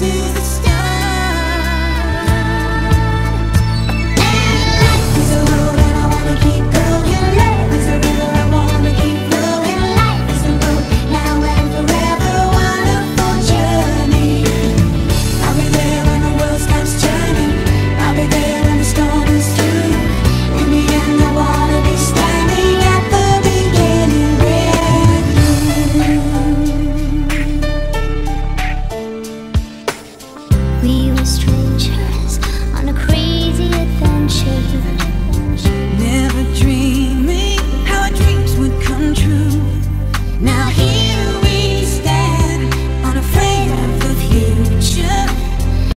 the We were strangers on a crazy adventure. Never dreaming how our dreams would come true. Now